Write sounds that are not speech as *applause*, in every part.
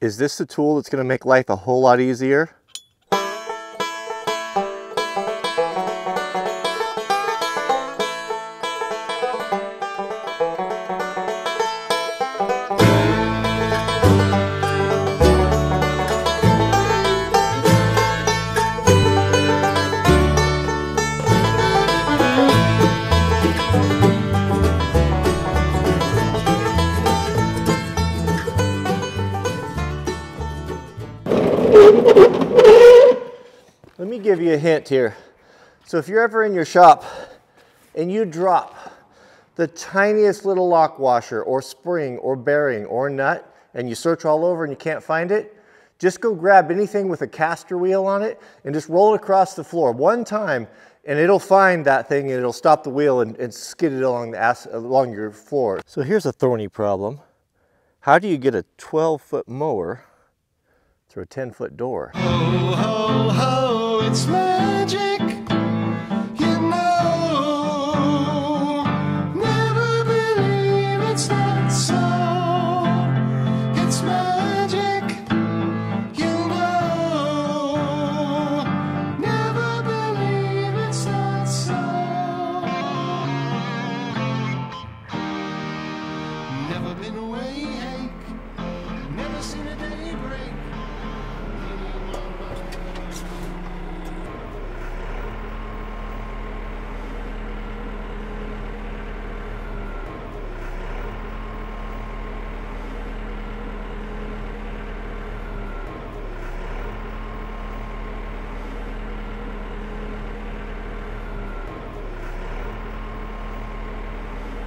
Is this the tool that's gonna make life a whole lot easier? Me give you a hint here. So if you're ever in your shop and you drop the tiniest little lock washer or spring or bearing or nut and you search all over and you can't find it, just go grab anything with a caster wheel on it and just roll it across the floor one time and it'll find that thing and it'll stop the wheel and, and skid it along, the ass, along your floor. So here's a thorny problem. How do you get a 12 foot mower through a 10 foot door? Ho, it's.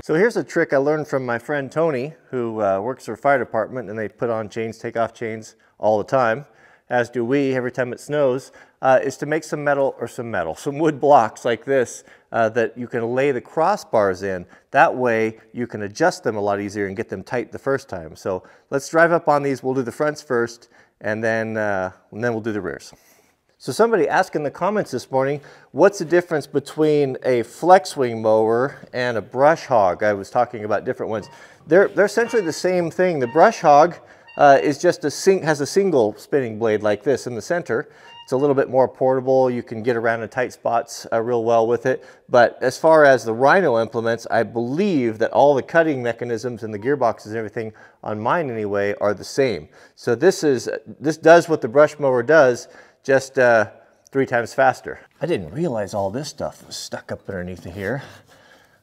So here's a trick I learned from my friend Tony, who uh, works for a fire department, and they put on chains, take off chains all the time, as do we every time it snows, uh, is to make some metal, or some metal, some wood blocks like this uh, that you can lay the crossbars in. That way you can adjust them a lot easier and get them tight the first time. So let's drive up on these. We'll do the fronts first, and then, uh, and then we'll do the rears. So somebody asked in the comments this morning, what's the difference between a flex wing mower and a brush hog? I was talking about different ones. They're, they're essentially the same thing. The brush hog uh, is just a has a single spinning blade like this in the center. It's a little bit more portable. You can get around in tight spots uh, real well with it. But as far as the Rhino implements, I believe that all the cutting mechanisms and the gearboxes and everything on mine anyway are the same. So this is this does what the brush mower does, just uh, three times faster. I didn't realize all this stuff was stuck up underneath here.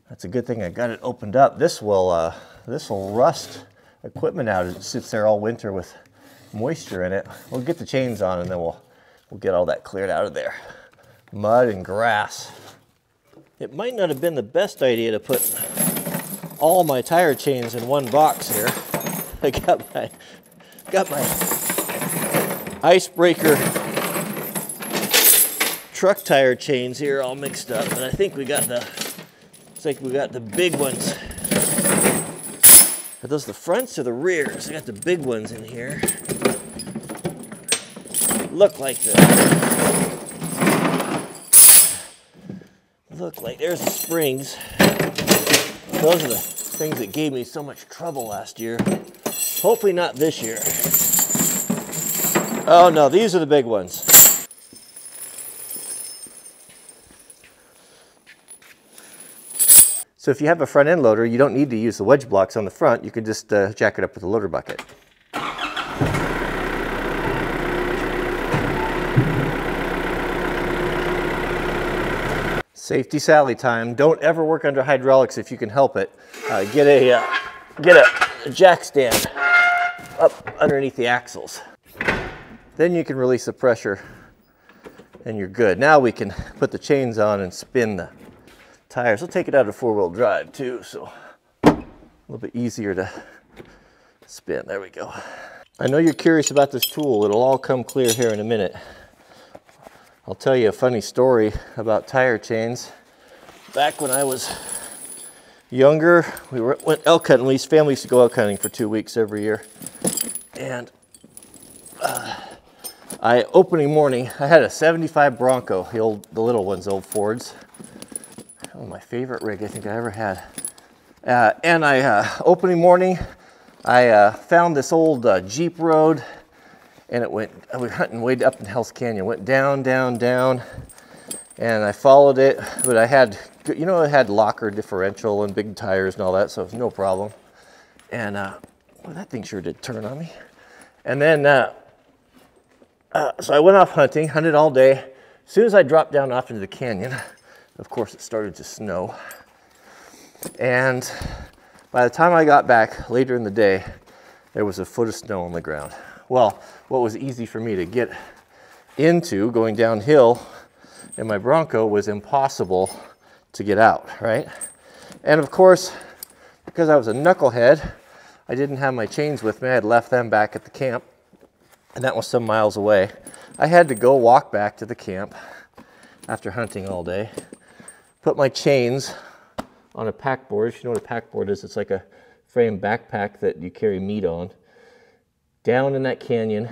That's a good thing I got it opened up. This will uh, this will rust equipment out. It sits there all winter with moisture in it. We'll get the chains on and then we'll we'll get all that cleared out of there. Mud and grass. It might not have been the best idea to put all my tire chains in one box here. *laughs* I got my got my icebreaker truck tire chains here all mixed up, and I think we got the it's like we got the big ones. Are those the fronts or the rears? I got the big ones in here. Look like the look like there's the springs. Those are the things that gave me so much trouble last year. Hopefully not this year. Oh no, these are the big ones. So if you have a front end loader, you don't need to use the wedge blocks on the front. You can just uh, jack it up with a loader bucket. Safety Sally time. Don't ever work under hydraulics if you can help it. Uh, get a uh, get a, a jack stand up underneath the axles. Then you can release the pressure and you're good. Now we can put the chains on and spin the tires. We'll take it out of four-wheel drive too, so a little bit easier to spin. There we go. I know you're curious about this tool. It'll all come clear here in a minute. I'll tell you a funny story about tire chains. Back when I was younger, we were, went elk hunting. We family used to go elk hunting for two weeks every year. And uh, I opening morning, I had a 75 Bronco, the old, the little ones, old Fords. My favorite rig I think I ever had. Uh, and I uh, opening morning, I uh, found this old uh, Jeep road and it went, I was hunting way up in Hell's Canyon, went down, down, down, and I followed it, but I had, you know, it had locker differential and big tires and all that, so no problem. And uh, well, that thing sure did turn on me. And then, uh, uh, so I went off hunting, hunted all day. As soon as I dropped down off into the canyon, of course, it started to snow. And by the time I got back later in the day, there was a foot of snow on the ground. Well, what was easy for me to get into going downhill in my Bronco was impossible to get out, right? And of course, because I was a knucklehead, I didn't have my chains with me. I had left them back at the camp, and that was some miles away. I had to go walk back to the camp after hunting all day, put my chains on a pack board. If you know what a pack board is, it's like a frame backpack that you carry meat on. Down in that canyon,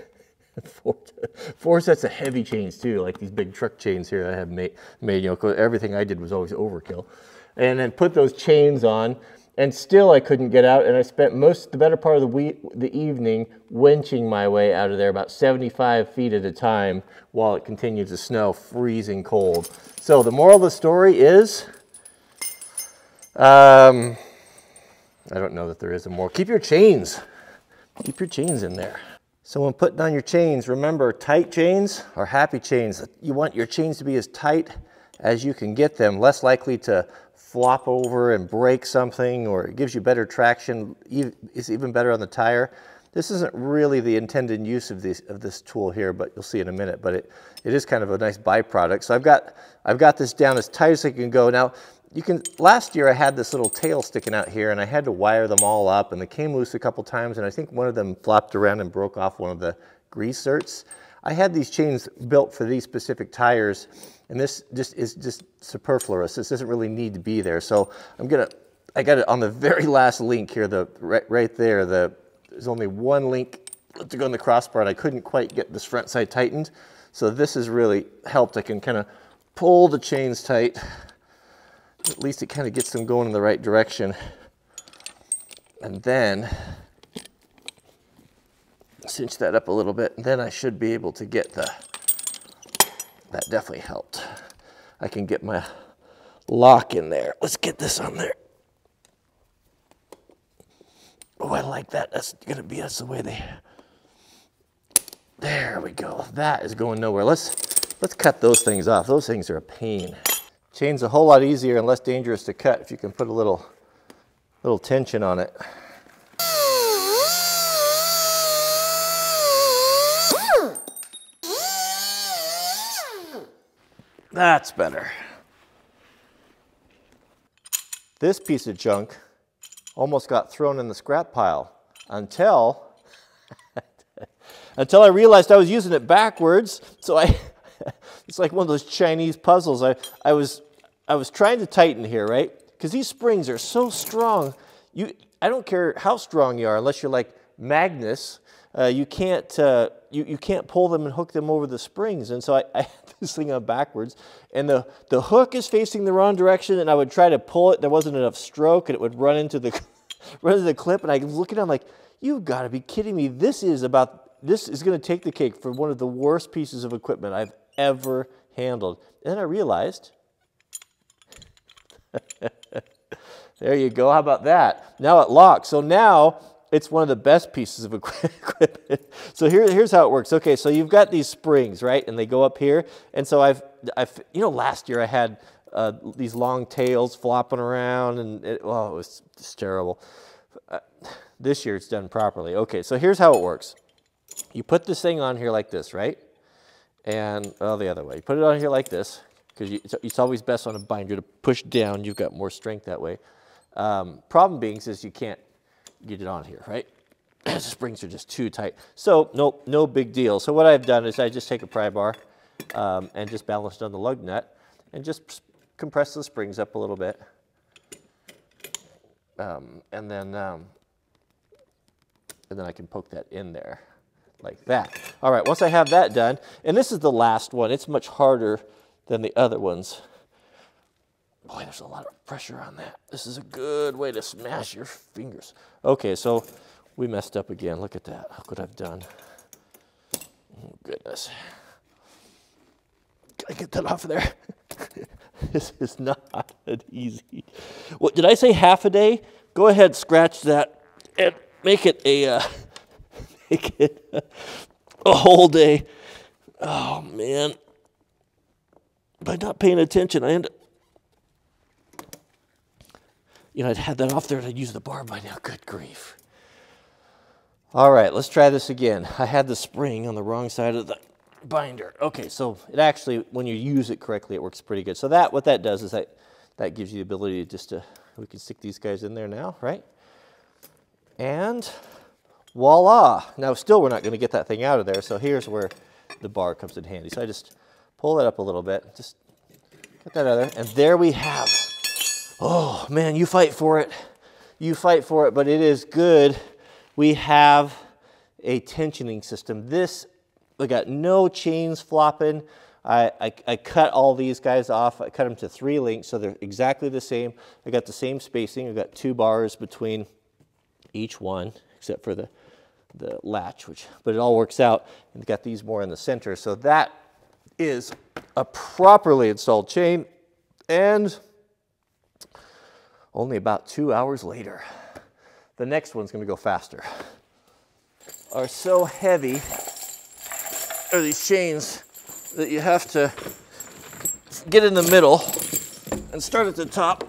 *laughs* four, four sets of heavy chains too, like these big truck chains here I have made, made you know, everything I did was always overkill. And then put those chains on, and still I couldn't get out, and I spent most, the better part of the week, the evening winching my way out of there about 75 feet at a time while it continued to snow, freezing cold. So the moral of the story is, um, I don't know that there is a moral. Keep your chains. Keep your chains in there. So when putting on your chains, remember tight chains are happy chains. You want your chains to be as tight as you can get them, less likely to flop over and break something or it gives you better traction, it's even better on the tire. This isn't really the intended use of this, of this tool here, but you'll see in a minute, but it, it is kind of a nice byproduct. So I've got, I've got this down as tight as I can go. Now, you can, last year I had this little tail sticking out here and I had to wire them all up and they came loose a couple times and I think one of them flopped around and broke off one of the grease zerts. I had these chains built for these specific tires and this just is just superfluous. This doesn't really need to be there. So I'm gonna, I got it on the very *laughs* last link here, the right, right there, the, there's only one link to go in the crossbar and I couldn't quite get this front side tightened. So this has really helped. I can kind of pull the chains tight at least it kind of gets them going in the right direction. And then cinch that up a little bit, and then I should be able to get the, that definitely helped. I can get my lock in there. Let's get this on there. Oh, I like that. That's gonna be, that's the way they, there we go. That is going nowhere. Let's, let's cut those things off. Those things are a pain. Chain's a whole lot easier and less dangerous to cut if you can put a little, little tension on it. That's better. This piece of junk almost got thrown in the scrap pile until *laughs* until I realized I was using it backwards. So I *laughs* it's like one of those Chinese puzzles. I, I was I was trying to tighten here, right? Because these springs are so strong. You I don't care how strong you are, unless you're like Magnus, uh, you can't uh, you, you can't pull them and hook them over the springs. And so I, *laughs* I had this thing on backwards, and the, the hook is facing the wrong direction, and I would try to pull it. There wasn't enough stroke, and it would run into the *laughs* run into the clip. And I was looking, I'm like, you've got to be kidding me. This is about this is going to take the cake for one of the worst pieces of equipment I've ever handled. And then I realized. *laughs* there you go. How about that? Now it locks. So now it's one of the best pieces of *laughs* equipment. so here, here's how it works. Okay, so you've got these springs, right? And they go up here. And so I've, I've you know, last year I had uh, these long tails flopping around and it, oh, it was terrible. Uh, this year it's done properly. Okay, so here's how it works. You put this thing on here like this, right? And, oh, the other way. You put it on here like this because it's, it's always best on a binder to push down. You've got more strength that way. Um, problem being is you can't get it on here, right? *clears throat* the springs are just too tight. So no, no big deal. So what I've done is I just take a pry bar um, and just balance it on the lug nut and just compress the springs up a little bit. Um, and then um, and then I can poke that in there like that. All right, once I have that done, and this is the last one, it's much harder than the other ones Boy, there's a lot of pressure on that. This is a good way to smash your fingers. Okay, so we messed up again. Look at that. Look what I've done. Oh, goodness. Can I get that off of there? *laughs* this is not *laughs* easy. What did I say? Half a day? Go ahead, scratch that and make it a uh, *laughs* make it a whole day. Oh man! By not paying attention, I end up. You know, I'd had that off there and I'd use the bar by now. Good grief. All right, let's try this again. I had the spring on the wrong side of the binder. Okay, so it actually, when you use it correctly, it works pretty good. So that, what that does is that, that gives you the ability to just to, we can stick these guys in there now, right? And voila. Now still we're not gonna get that thing out of there, so here's where the bar comes in handy. So I just pull that up a little bit, just get that out there, and there we have, oh man, you fight for it. You fight for it, but it is good. We have a tensioning system. This I got no chains flopping. I, I, I, cut all these guys off. I cut them to three links, so they're exactly the same. I got the same spacing. I got two bars between each one, except for the, the latch, which, but it all works out. And got these more in the center. So that is a properly installed chain. And only about two hours later, the next one's gonna go faster. Are so heavy are these chains that you have to get in the middle and start at the top.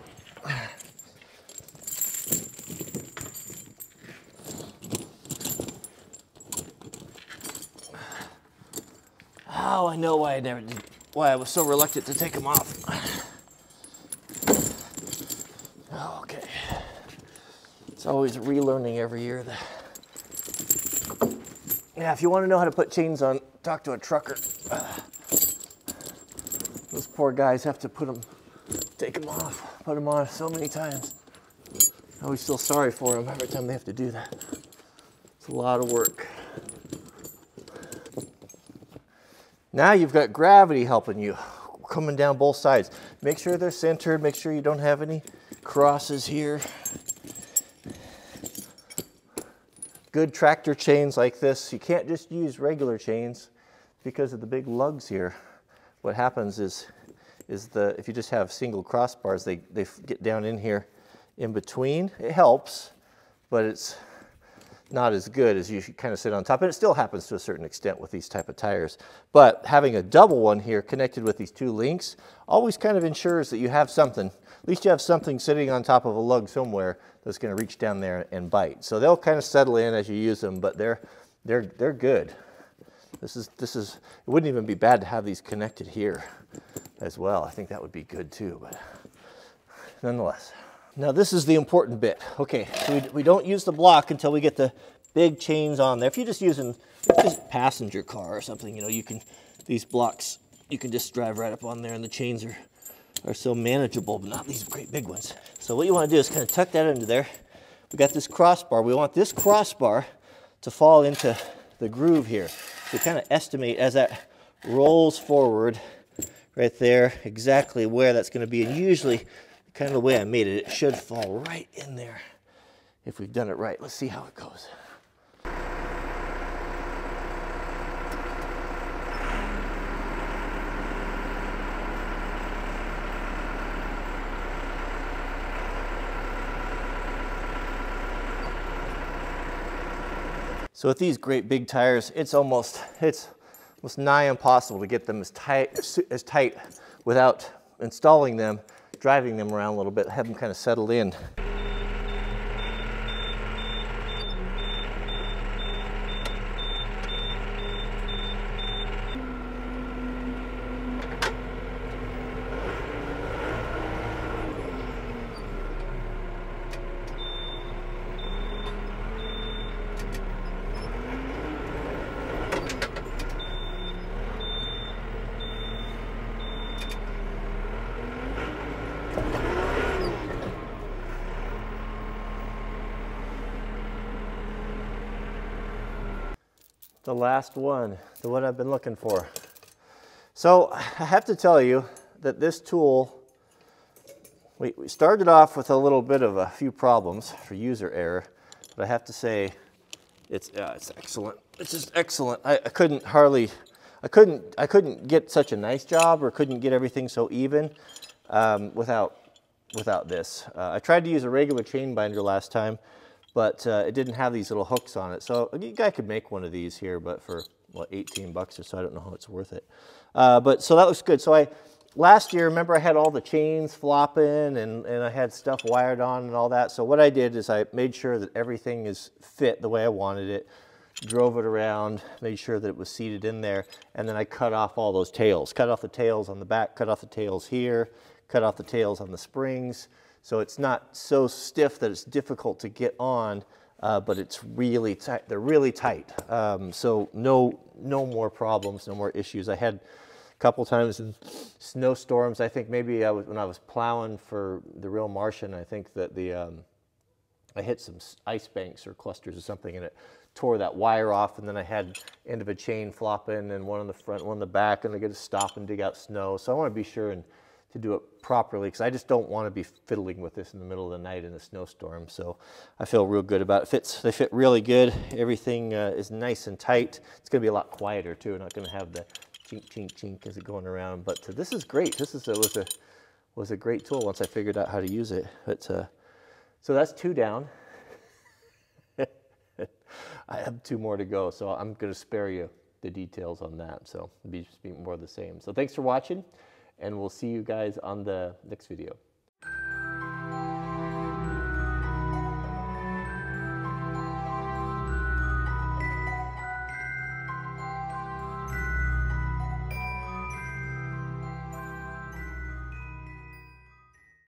Oh, I know why I never did, why I was so reluctant to take them off. Okay. It's always relearning every year. Yeah, if you want to know how to put chains on talk to a trucker. *sighs* those poor guys have to put them, take them off, put them on so many times. I always feel sorry for them every time they have to do that. It's a lot of work. Now you've got gravity helping you, coming down both sides. Make sure they're centered, make sure you don't have any crosses here. Good tractor chains like this, you can't just use regular chains because of the big lugs here. What happens is, is the, if you just have single crossbars, they, they get down in here in between. It helps, but it's not as good as you kind of sit on top. And it still happens to a certain extent with these type of tires. But having a double one here connected with these two links always kind of ensures that you have something. At least you have something sitting on top of a lug somewhere that's going to reach down there and bite. So they'll kind of settle in as you use them, but they're, they're, they're good. This is, this is, it wouldn't even be bad to have these connected here as well. I think that would be good too, but nonetheless. Now this is the important bit. Okay, so we, we don't use the block until we get the big chains on there. If you're just using just passenger car or something, you know, you can, these blocks, you can just drive right up on there and the chains are are so manageable, but not these great big ones. So what you want to do is kind of tuck that into there. We got this crossbar. We want this crossbar to fall into the groove here. So kind of estimate as that rolls forward right there exactly where that's going to be. And usually, kind of the way I made it, it should fall right in there if we've done it right. Let's see how it goes. So with these great big tires, it's almost, it's almost nigh impossible to get them as tight, as tight without installing them, driving them around a little bit, have them kind of settled in. The last one, the one I've been looking for. So I have to tell you that this tool we, we started off with a little bit of a few problems for user error, but I have to say it's, uh, it's excellent. It's just excellent. I, I couldn't hardly, I couldn't, I couldn't get such a nice job or couldn't get everything so even um, without, without this. Uh, I tried to use a regular chain binder last time, but uh, it didn't have these little hooks on it. So a guy could make one of these here, but for what, 18 bucks or so, I don't know how it's worth it. Uh, but so that looks good. So I, last year, remember I had all the chains flopping and, and I had stuff wired on and all that. So what I did is I made sure that everything is fit the way I wanted it, drove it around, made sure that it was seated in there, and then I cut off all those tails. Cut off the tails on the back, cut off the tails here, cut off the tails on the springs. So it's not so stiff that it's difficult to get on, uh, but it's really tight. They're really tight. Um, so no, no more problems, no more issues. I had a couple times in snowstorms. I think maybe I was, when I was plowing for the Real Martian, I think that the um, I hit some ice banks or clusters or something, and it tore that wire off. And then I had end of a chain flopping, and one on the front, one on the back, and I got to stop and dig out snow. So I want to be sure and to do it properly because I just don't want to be fiddling with this in the middle of the night in a snowstorm. So I feel real good about it. Fits, they fit really good. Everything uh, is nice and tight. It's going to be a lot quieter too. We're not going to have the chink, chink, chink as it going around. But uh, this is great. This is a, was a was a great tool once I figured out how to use it. But uh, so that's two down. *laughs* I have two more to go, so I'm going to spare you the details on that. So it'll be just be more of the same. So thanks for watching and we'll see you guys on the next video.